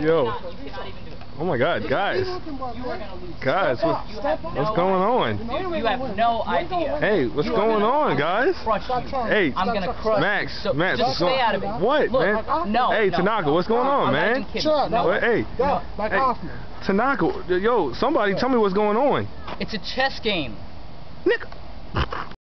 Yo. Oh my God, guys. Guys, what, what's going on? Dude, you have no idea. Hey, what's going on, guys? Hey, I'm gonna crush Max. So Max, just what's stay going- out of it. What, Look, man? No. Hey. Tanaka, what's going on, man? hey, Go, Hey. off. Tanaka, yo, somebody tell me what's going on. It's a chess game. Nick.